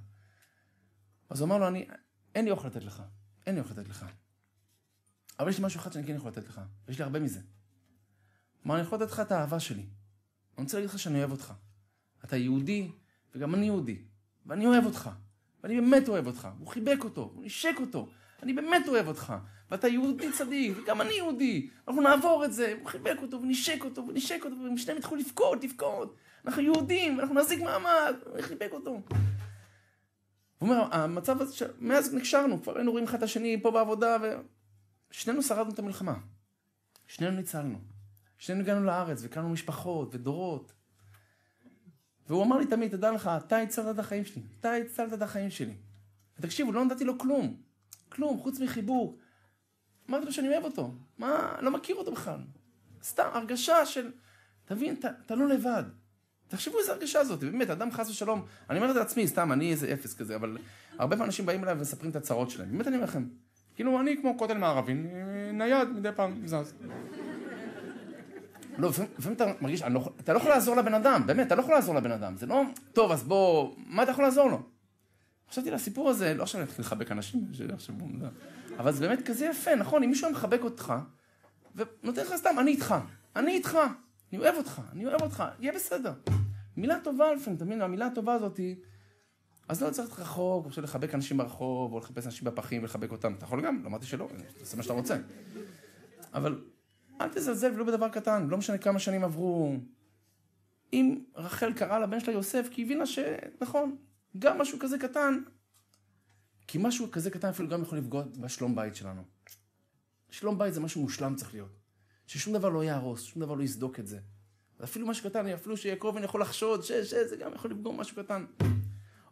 [SPEAKER 1] אז הוא אמר לו, אני, אין לי אוכל לתת לך, אין לי אוכל לתת לך. אבל יש לי משהו אחד שאני כן יכול לתת לך, ויש לי הרבה מזה. אמר, אני יכול לתת לך את האהבה שלי. אני רוצה להגיד לך שאני אוהב אותך. אתה יהודי, וגם אני יהודי, ואני אוהב אותך, ואני באמת אוהב אותך. הוא חיבק אותו, הוא נשק אותו, אני באמת אוהב אותך. ואתה יהודי צדיק, וגם אני יהודי. אנחנו נעבור את זה. הוא חיבק אותו, ונשק אותו, ונשק אותו, והם שניהם התחילו לבכות, לבכות. אנחנו יהודים, אנחנו נחזיק מעמד. הוא חיבק אותו. הוא אומר, המצב הזה, מאז נקשרנו, כבר היינו רואים אחד את השני פה בעבודה, ושנינו שרדנו את המלחמה. שנינו ניצלנו. שנינו הגענו לארץ, והקמנו משפחות ודורות. והוא אמר לי תמיד, תדע לך, אתה הצלת את החיים שלי. אתה הצלת את החיים שלי. ותקשיבו, לא נתתי לו כלום. כלום, חוץ מחיבור. אמרתי לו שאני אוהב אותו. מה, לא מכיר אותו בכלל. סתם, הרגשה של, תבין, אתה, אתה לא לבד. תחשבו איזה הרגשה הזאת, באמת, אדם חס ושלום, אני אומר את זה לעצמי, סתם, אני איזה אפס כזה, אבל הרבה פעמים אנשים באים אליי ומספרים את הצרות שלהם. באמת אני אומר לכם, כאילו אני כמו כותל מערבי, נייד מדי פעם זז. לא, לפעמים אתה מרגיש, לא, אתה לא יכול לעזור לבן אדם, באמת, אתה לא יכול לעזור לבן אדם. זה לא, טוב, אז בוא, מה אתה יכול לעזור לו? חשבתי לסיפור הזה, לא עכשיו אני אתחיל לחבק אנשים, אבל זה באמת כזה יפה, נכון? אם מישהו היה מחבק אותך, ונותן לך סתם, אני איתך, אני איתך, אני אוהב אותך, אני אוהב אותך, יהיה בסדר. מילה טובה לפעמים, מבין? המילה הטובה הזאת, אז לא צריך ללכת רחוק, או לחבק אנשים ברחוב, או לחפש אנשים בפחים ולחבק אותם. אתה יכול גם, לא אמרתי שלא, תעשה מה שאתה רוצה. אבל אל תזלזל ולא בדבר קטן, לא משנה כמה שנים עברו. אם רחל קראה לבן שלה יוסף, כי היא הבינה שנכון, גם משהו כזה קטן, כי משהו כזה קטן אפילו גם יכול לפגוע בשלום בית שלנו. שלום בית זה משהו מושלם צריך להיות. ששום דבר לא יהרוס, שום דבר לא יסדוק את זה. אפילו משהו קטן, אפילו שיעקב יכול לחשוד, ש, ש, זה גם יכול לפגוע משהו קטן.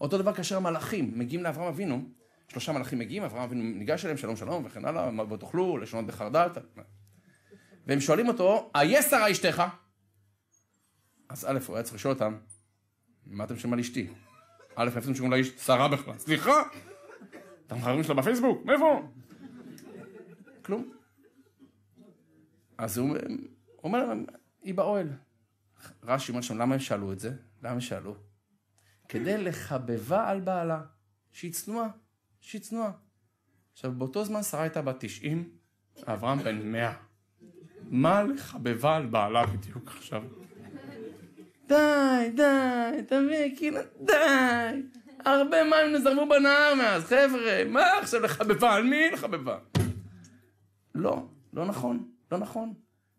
[SPEAKER 1] אותו דבר כאשר המלאכים מגיעים לאברהם אבינו, שלושה מלאכים מגיעים, אברהם אבינו ניגש אליהם, שלום שלום וכן הלאה, מה בוא תאכלו, לשנות בחרדל. והם שואלים אותו, איה שרה אשתך? אז א', הוא היה צריך לשאול אותם, מה אתם שומעים על אשתי? א', איפה אתם שומעים על? שרה בכלל. סליחה? אתם חברים שלה בפייסבוק? מאיפה? כלום. אז הוא אומר להם, היא באוהל. רש"י אומר שם, למה הם שאלו את זה? למה הם שאלו? כדי לחבבה על בעלה, שהיא צנועה, שהיא צנועה. עכשיו, באותו זמן שרה הייתה בת 90, אברהם בן 100. מה לחבבה על בעלה בדיוק עכשיו? די, די, תביא, כאילו, די. הרבה מים נזרמו בנהר מאז, חבר'ה, מה עכשיו לחבבה? על מי לחבבה? לא, לא נכון, לא נכון.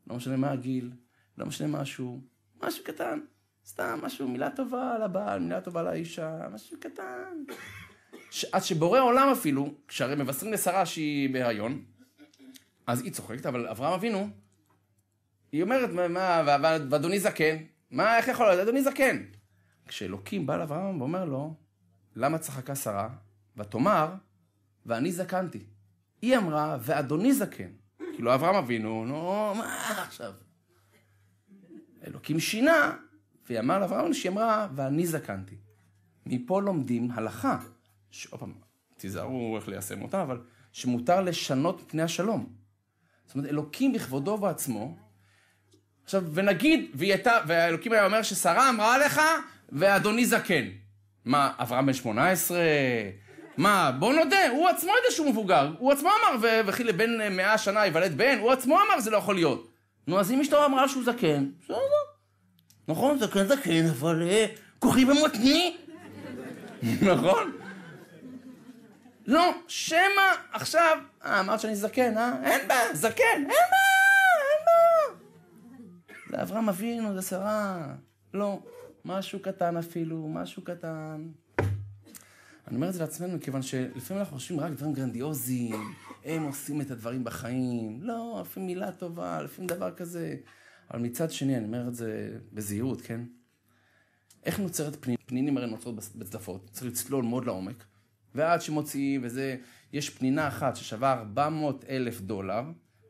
[SPEAKER 1] לא משנה מה הגיל, לא משנה משהו, משהו קטן. סתם משהו, מילה טובה לבעל, מילה טובה לאישה, משהו קטן. עד שבורא עולם אפילו, כשהרי מבשרים לשרה שהיא בהיריון, אז היא צוחקת, אבל אברהם אבינו, היא אומרת, מה, ואדוני זקן, מה, איך יכול להיות, אדוני זקן. כשאלוקים בא לאברהם ואומר לו, למה צחקה שרה? ותאמר, ואני זקנתי. היא אמרה, ואדוני זקן. כאילו אברהם אבינו, נו, מה עכשיו? אלוקים שינה, והיא אמרה לאברהם שהיא אמרה, ואני זקנתי. מפה לומדים הלכה, שעוד פעם, תיזהרו איך ליישם אותה, אבל שמותר לשנות פני השלום. זאת אומרת, אלוקים בכבודו ובעצמו, עכשיו, ונגיד, והיא הייתה, והאלוקים היה אומר ששרה אמרה לך, ואדוני זקן. מה, אברהם בן 18? מה, בוא נודה, הוא עצמו יודע שהוא מבוגר. הוא עצמו אמר, וכי לבן מאה שנה ייוולד בן, הוא עצמו אמר זה לא יכול להיות. נו, אז אם אשתו אמרה שהוא זקן, בסדר. נכון, זקן זקן, אבל אה, כוחי במותני. נכון? לא, שמא עכשיו, אה, אמרת שאני זקן, אה? אין בעיה, זקן, אין בעיה, אין בעיה. זה אברהם אבינו, זה שרה. לא, משהו קטן אפילו, משהו קטן. אני אומר את זה לעצמנו, מכיוון שלפעמים אנחנו חושבים רק דברים גרנדיוזיים, הם עושים את הדברים בחיים. לא, לפעמים מילה טובה, לפעמים דבר כזה. אבל מצד שני, אני אומר את זה בזהירות, כן? איך נוצרת פנינים? פנינים הרי נוצרות בצדפות, צריך לצלול מאוד לעומק. ועד שמוציאים, וזה, יש פנינה אחת ששווה 400 אלף דולר,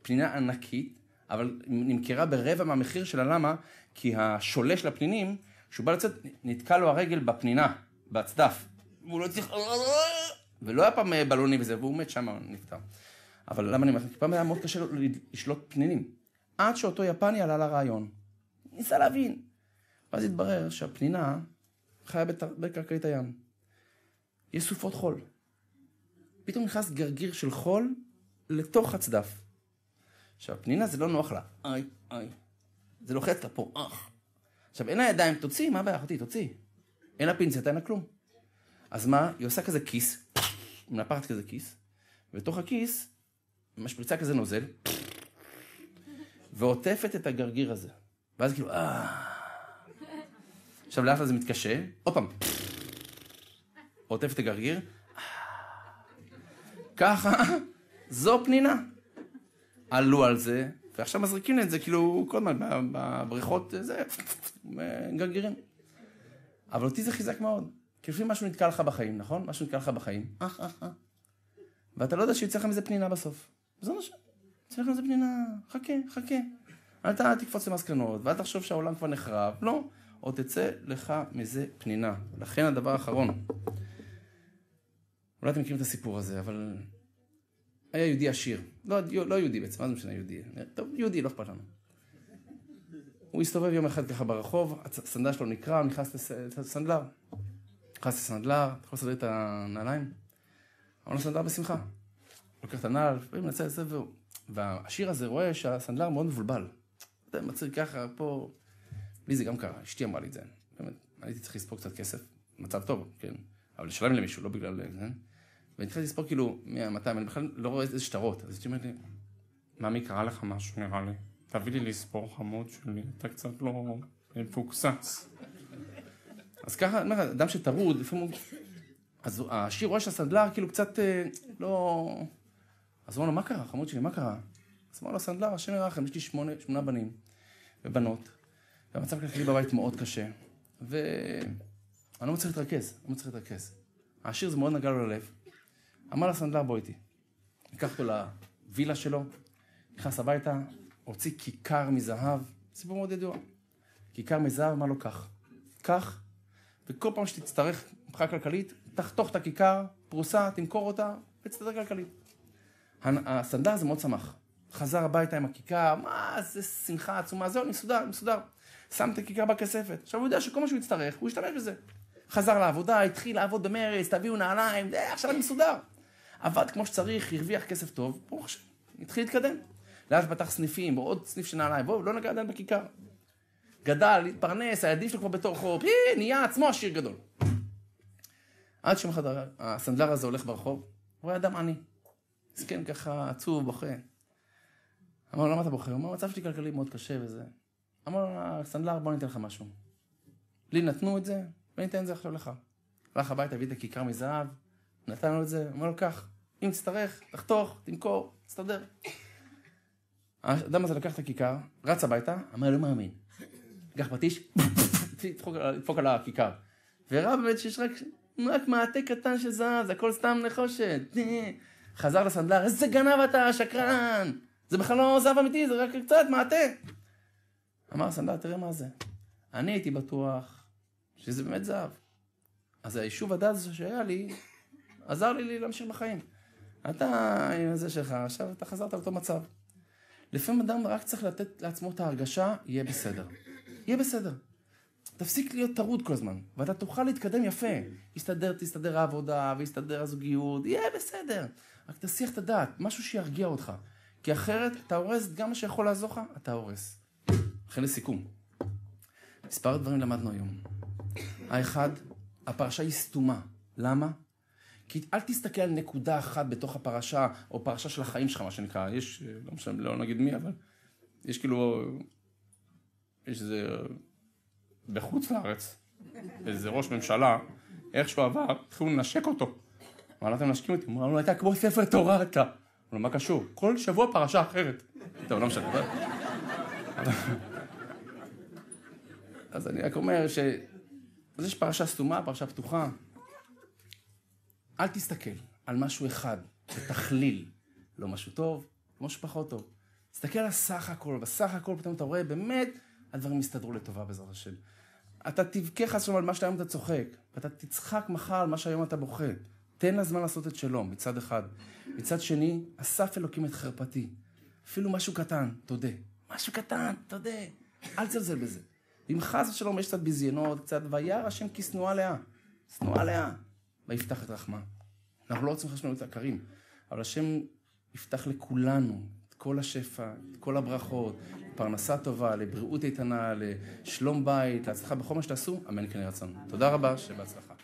[SPEAKER 1] פנינה ענקית, אבל נמכרה ברבע מהמחיר שלה, למה? כי השולה של הפנינים, כשהוא בא לצאת, נתקע לו הרגל בפנינה, בצדף. והוא לא צריך... ולא היה פעם בלוני וזה, והוא מת שם, נפטר. אבל למה אני אומר? פעם היה מאוד קשה לשלוט פנינים. עד שאותו יפני עלה לרעיון. ניסה להבין. ואז התברר שהפנינה חיה בקרקעית הים. יש סופות חול. פתאום נכנס גרגיר של חול לתוך הצדף. עכשיו, פנינה זה לא נוח לה. איי, איי. זה לוחץ לה פה, אח. עכשיו, אין לה ידיים, תוציא, מה הבעיה, אחותי, תוציא. אין לה פינצטה, אין לה כלום. אז מה? היא עושה כזה כיס, מנפחת כזה כיס, ובתוך הכיס משפריצה כזה נוזל, ועוטפת את הגרגיר הזה. ואז כאילו, אה... עכשיו לאט לאט זה מתקשה, עוד פעם, עוטף את הגרגיר, ככה, זו פנינה. עלו על זה, ועכשיו מזריקים את זה כאילו כל הזמן בבריכות, זה, גרגירים. אבל אותי זה חיזק מאוד. כי לפעמים משהו נתקע לך בחיים, נכון? משהו נתקע לך בחיים, אח, אח, אח. ואתה לא יודע שיוצא לך מזה פנינה בסוף. זה מה ש... לך מזה פנינה, חכה, חכה. אל תקפוץ למסקנות, ואל תחשוב שהעולם כבר נחרב, לא. או תצא לך מזה פנינה. לכן הדבר האחרון, אולי אתם מכירים את הסיפור הזה, אבל היה יהודי עשיר. לא, לא יהודי בעצם, מה זה משנה יהודי? טוב, יהודי, לא אכפת לנו. הוא הסתובב יום אחד ככה ברחוב, הסנדל שלו נקרע, נכנס לסנדלר. נכנס לסנדלר, אתה יכול לסדר את הנעליים? אמר לו סנדלר בשמחה. לוקח את הנעל, ומנצל את זה, והשיר הזה רואה שהסנדלר מאוד מבולבל. אתה מצחיק ככה, פה... לי זה גם קרה, אשתי אמרה לי את זה. באמת, הייתי צריך לספור קצת כסף, מצב טוב, כן. אבל לשלם למישהו, לא בגלל זה. ואני התחלתי לספור כאילו, מ-200, אני בכלל לא רואה איזה שטרות. אז אשתי אומרת לי,
[SPEAKER 2] ממי קרה לך משהו נראה לי. תביא לי לספור חמוד שלי, אתה קצת לא מפוקסס.
[SPEAKER 1] אז ככה, אני אומר, אדם שטרוד, לפעמים הוא... אז השיר רואה שהסנדלר כאילו קצת אה, לא... אז הוא אומר לו, מה קרה, חמוד שלי, מה קרה? אז אמר לו, הסנדלר, השם ירחם, יש לי שמונה, שמונה בנים ובנות, והמצב הכלכלי בבית מאוד קשה, ואני לא מצליח להתרכז, לא מצליח להתרכז. השיר זה מאוד נגע לו ללב. אמר לסנדלר, בוא איתי. ניקח אותו לווילה שלו, נכנס הביתה, הוציא כיכר מזהב, סיפור מאוד ידוע. כיכר מזהב, אמר לו, קח. קח, וכל פעם שתצטרך מבחינה כלכלית, תחתוך את הכיכר, פרוסה, תמכור אותה, ותסתדר כלכלית. הסנדלר הזה מאוד שמח. חזר הביתה עם הכיכר, מה, זה שמחה עצומה, זהו, אני מסודר, אני מסודר. שם את הכיכר בכספת. עכשיו הוא יודע שכל מה שהוא יצטרך, הוא ישתמש בזה. חזר לעבודה, התחיל לעבוד במרץ, תביאו נעליים, אה, עכשיו אני מסודר. עבד כמו שצריך, הרוויח כסף טוב, ברוך השם, התחיל להתקדם. לאט פתח סניפים, עוד סניף של נעליים, בואו, לא נגע עדיין בכיכר. גדל, התפרנס, הילדים שלו כבר בתור חור, פי, נהיה עצמו עשיר גדול. עד שיום אחד הסנדלר הזה הולך ברחוב, הוא רואה אדם עני. מסכן ככה, עצוב, בוכה. אמר לו, למה אתה בוכה? הוא אמר, המצב שלי כלכלי מאוד קשה וזה. אמר לו, הסנדלר, בוא ניתן לך משהו. לי נתנו את זה, ואני אתן את זה עכשיו לך. הלך הביתה, הביא את הכיכר מזהב, נתן לו את זה, אמר לו, קח, אם תצטרך, תחתוך, תמכור, תסתדר. האדם הזה לקח את הכיכר, רץ הביתה, אמר, לא מאמין. לקח פטיש, לדפוק על הכיכר. וראה באמת שיש רק מעטה קטן של זהב, זה הכל סתם נחושת. חזר לסנדלר, איזה גנב אתה, שקרן! זה בכלל לא זהב אמיתי, זה רק קצת מעטה. אמר הסנדלר, תראה מה זה. אני הייתי בטוח שזה באמת זהב. אז היישוב הדעת הזה שהיה לי, עזר לי להמשיך בחיים. אתה עם זה שלך, עכשיו אתה חזרת לאותו מצב. לפעמים אדם רק צריך לתת לעצמו את ההרגשה, יהיה בסדר. יהיה בסדר. תפסיק להיות טרוד כל הזמן, ואתה תוכל להתקדם יפה. יסתדר, תסתדר העבודה, ויסתדר הזוגיות, יהיה בסדר. רק תסיח את הדעת, משהו שירגיע אותך. כי אחרת אתה הורס גם מה שיכול לעזור לך, אתה הורס. לכן לסיכום. מספר דברים למדנו היום. האחד, הפרשה היא סתומה. למה? כי אל תסתכל על נקודה אחת בתוך הפרשה, או פרשה של החיים שלך, מה שנקרא. יש, לא משנה, לא נגיד מי, אבל יש כאילו, יש איזה, בחוץ לארץ, איזה ראש ממשלה,
[SPEAKER 2] איך שהוא עבר, התחילו לנשק אותו. אמר אתם מנשקים אותי? אמר לו, אתה כמו ספר תורה אתה. אמר מה קשור? כל שבוע פרשה אחרת.
[SPEAKER 1] טוב, לא משנה. אז אני רק אומר ש... אז יש פרשה סתומה, פרשה פתוחה. אל תסתכל על משהו אחד, בתכליל, לא משהו טוב, לא משהו פחות טוב. תסתכל על הסך הכל, בסך הכל פתאום אתה רואה, באמת, הדברים יסתדרו לטובה בעזרת השם. אתה תבכה חס ושלום על מה שהיום אתה צוחק, ואתה תצחק מחר על מה שהיום אתה בוכה. תן לזמן לעשות את שלו, מצד אחד. מצד שני, אסף אלוקים את חרפתי. אפילו משהו קטן, תודה. משהו קטן, תודה. אל תזלזל בזה. אם חס ושלום יש קצת ביזיינות, קצת, וירא השם כי שנואה לאה. שנואה לאה. ויפתח את רחמה. אנחנו לא רוצים חשבונות עקרים, אבל השם יפתח לכולנו את כל השפע, את כל הברכות, לפרנסה טובה, לבריאות איתנה, לשלום בית, להצלחה בכל מה שתעשו, אמן כן רצון. תודה רבה, שבהצלחה.